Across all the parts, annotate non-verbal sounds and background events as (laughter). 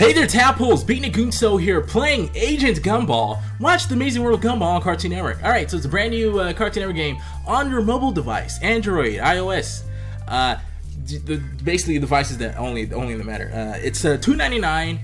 Hey there, Tadpoles! Beatnik Gunso here, playing Agent Gumball. Watch The Amazing World Gumball on Cartoon Network. Alright, so it's a brand new uh, Cartoon Network game on your mobile device, Android, iOS. Uh, the, basically, the devices that only only that matter. Uh, it's uh, $2.99,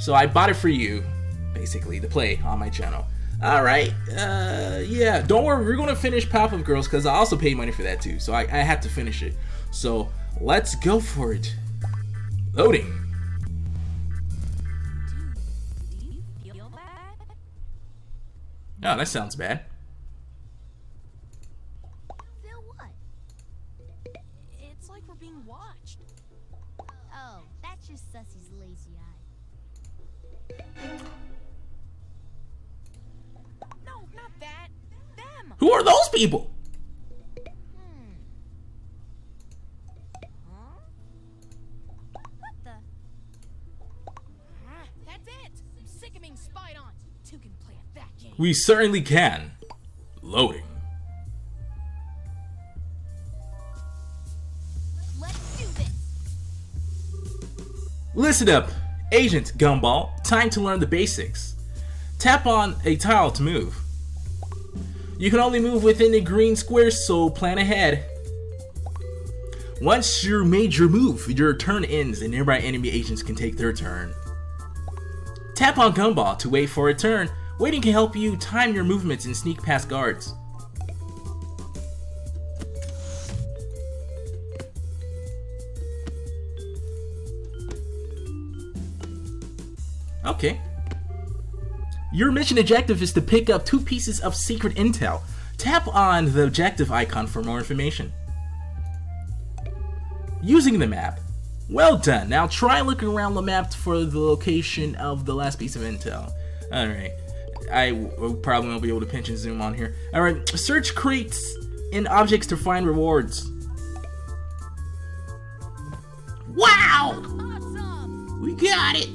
so I bought it for you, basically, to play on my channel. Alright, uh, yeah, don't worry, we're gonna finish Powerpuff Girls, because I also paid money for that too, so I, I had to finish it. So, let's go for it. Loading. Oh, that sounds bad. Feel what? It's like we're being watched. Oh, that's just Sussy's lazy eye. No, not that. Them. Who are those people? Hmm. Huh? What the? Ah, that's it. I'm sick of being spied on. Two can play at that game. We certainly can. Loading. Listen up, Agent Gumball. Time to learn the basics. Tap on a tile to move. You can only move within a green square, so plan ahead. Once you made your move, your turn ends and nearby enemy agents can take their turn. Tap on Gumball to wait for a turn. Waiting can help you time your movements and sneak past guards. Okay. Your mission objective is to pick up two pieces of secret intel. Tap on the objective icon for more information. Using the map. Well done. Now try looking around the map for the location of the last piece of intel. Alright. I probably won't be able to pinch and zoom on here. Alright. Search crates and objects to find rewards. Wow! Awesome! We got it!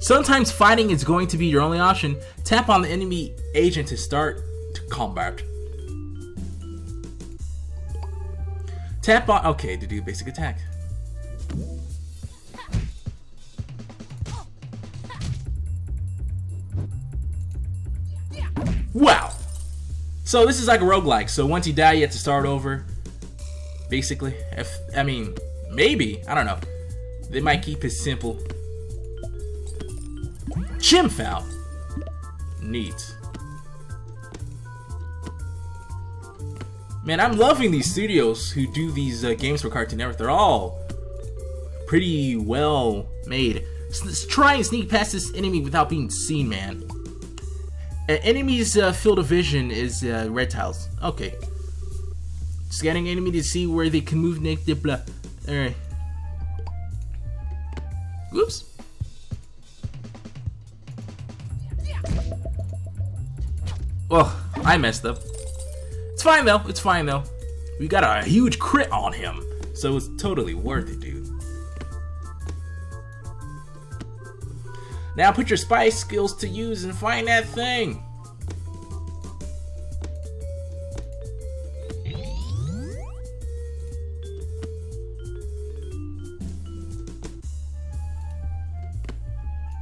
Sometimes fighting is going to be your only option. Tap on the enemy agent to start combat. Tap on okay to do basic attack. Wow. So this is like a roguelike. So once you die, you have to start over. Basically. If I mean, maybe. I don't know. They might keep it simple. Chimfowl. Neat. Man, I'm loving these studios who do these uh, games for Cartoon Network. They're all pretty well made. S- try and sneak past this enemy without being seen, man. Uh, enemy's uh, field of vision is uh, red tiles. Okay. Scanning enemy to see where they can move next. Blah. Alright. Whoops. Oh, I messed up. It's fine though. It's fine though. We got a huge crit on him, so it's totally worth it, dude. Now put your spy skills to use and find that thing.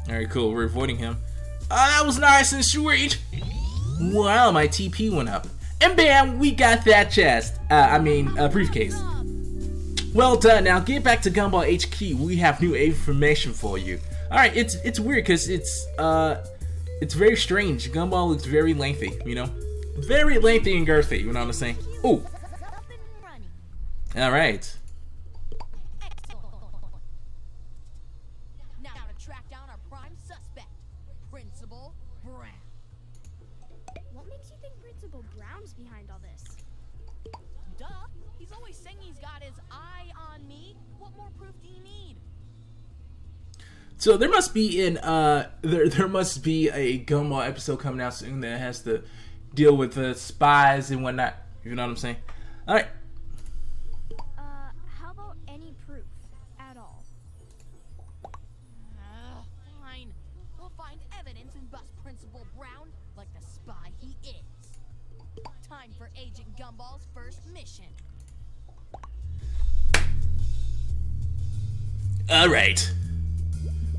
Alright, cool. We're avoiding him. Ah, that was nice and sweet. Wow, my TP went up. And bam, we got that chest. Uh, I mean, a briefcase. Well done. Now get back to Gumball HQ. We have new information for you. All right, it's it's weird because it's uh, it's very strange. Gumball looks very lengthy. You know, very lengthy and girthy. You know what I'm saying? Oh, all right. Duh. He's always saying he's got his eye on me. What more proof do you need? So there must be an uh, there (laughs) there must be a Gumball episode coming out soon that has to deal with the spies and whatnot. You know what I'm saying? All right. Uh, how about any proof at all? Uh, fine. We'll find evidence and bust Principal Brown like the spy he is. Time for Agent Gumball's first mission. Alright.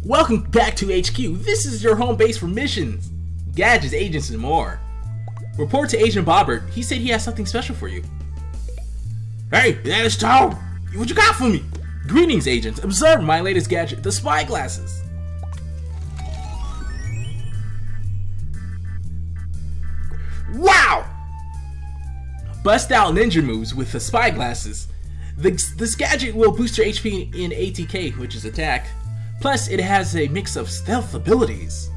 Welcome back to HQ. This is your home base for missions, gadgets, agents, and more. Report to Agent Bobert. He said he has something special for you. Hey, that is Tom. What you got for me? Greetings, agents. Observe my latest gadget, the spy glasses. Wow! Bust out ninja moves with the spy glasses. The, this gadget will boost your HP in ATK, which is attack. Plus, it has a mix of stealth abilities.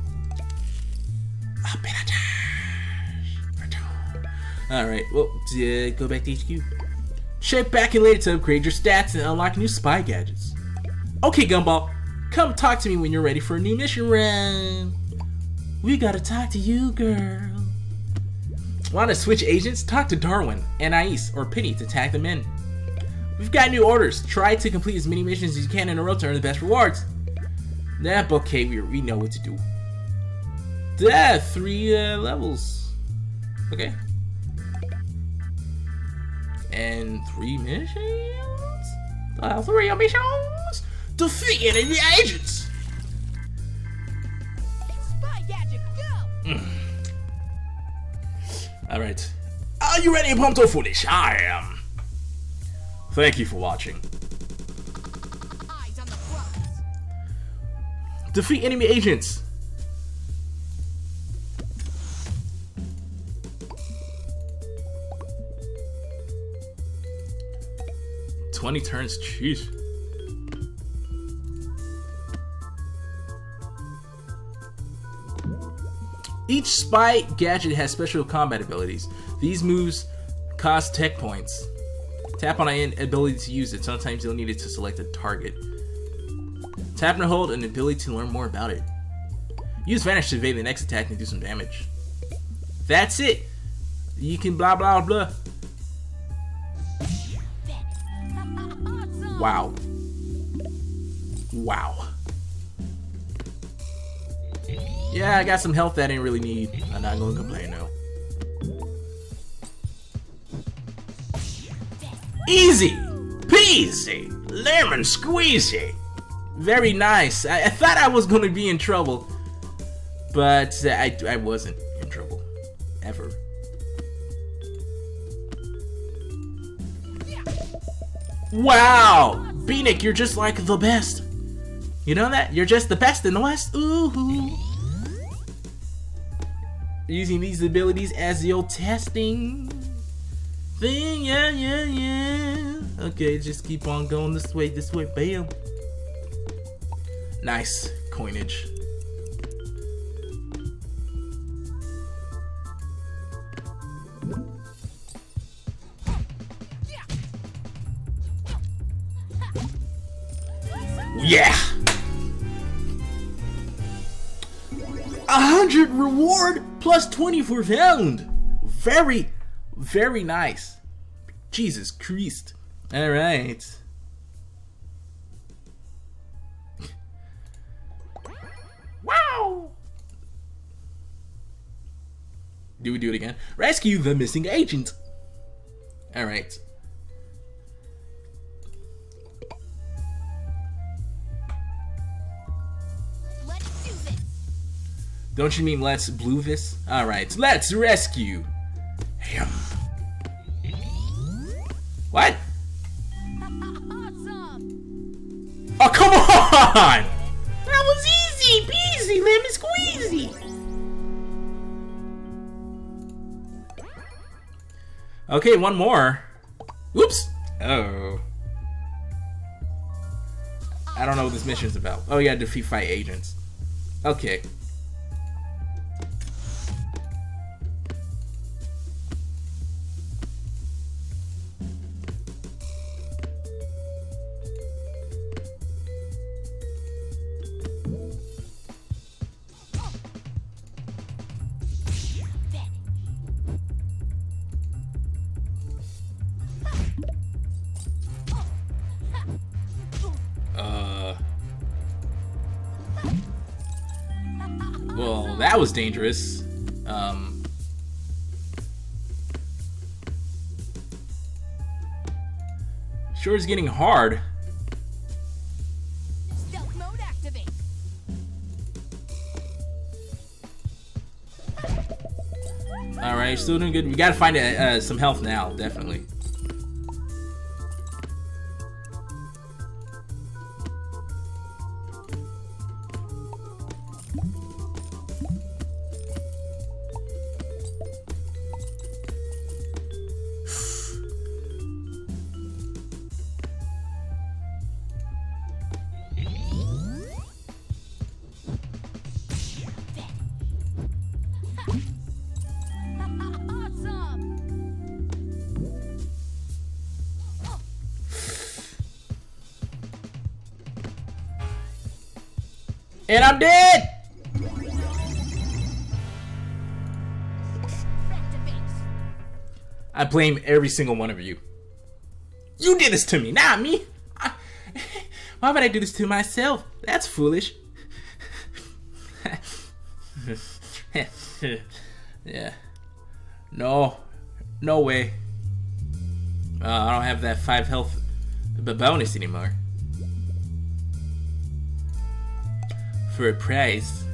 Alright, well, uh, go back to HQ. Check back in later to upgrade your stats and unlock new spy gadgets. Okay, Gumball, come talk to me when you're ready for a new mission run. We gotta talk to you, girl. Want to switch agents? Talk to Darwin, Anais, or Penny to tag them in. We've got new orders. Try to complete as many missions as you can in a row to earn the best rewards. Nah, but okay, we, we know what to do. Yeah, three uh, levels. Okay. And three missions? Uh, three missions? Defeat enemy agents! Go! Alright. Are you ready, pumped foolish? I am. Thank you for watching. Defeat enemy agents. Twenty turns, jeez. Each spy gadget has special combat abilities. These moves cost tech points. Tap on an ability to use it. Sometimes you'll need it to select a target. Tap and hold an ability to learn more about it. Use Vanish to evade the next attack and do some damage. That's it! You can blah blah blah. Wow. Wow. Yeah, I got some health that I didn't really need. I'm not gonna complain though. Easy! Peasy! Lemon squeezy! Very nice. I, I thought I was gonna be in trouble, but uh, I, I wasn't in trouble. Ever. Wow! Beatnik, you're just like the best. You know that? You're just the best in the West. Ooh. Using these abilities as your testing thing. Yeah, yeah, yeah. Okay, just keep on going this way, this way. Bam. Nice coinage. Yeah. A hundred reward plus twenty for found. Very, very nice. Jesus Christ. All Do we do it again? Rescue the missing agent. All right. Let's do this! Don't you mean let's blue this? Alright, let's rescue him. What? (laughs) Awesome! Oh, come (laughs) on! Okay, one more. Whoops. Oh. I don't know what this mission's about. Oh, yeah, defeat fight agents. Okay. that was dangerous. Um, sure is getting hard. All right, still doing good. We gotta find uh, uh some health now, definitely. And I'm dead. I blame every single one of you. You did this to me, not me. I- (laughs) why would I do this to myself? That's foolish. (laughs) yeah. No. No way. Uh, I don't have that five health bonus anymore. For a prize.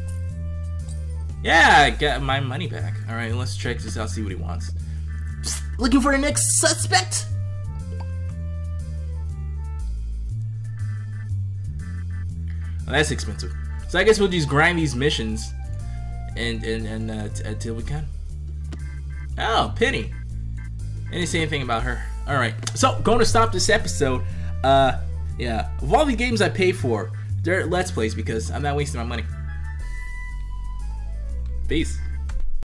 Yeah, I got my money back. Alright, let's check this out, see what he wants. Looking for the next suspect? Well, that's expensive. So I guess we'll just grind these missions and and and uh, until we can. Oh, Penny. I didn't say anything about her. All right. So going to stop this episode. Uh, yeah. Of all the games I pay for, they're let's plays because I'm not wasting my money. Peace.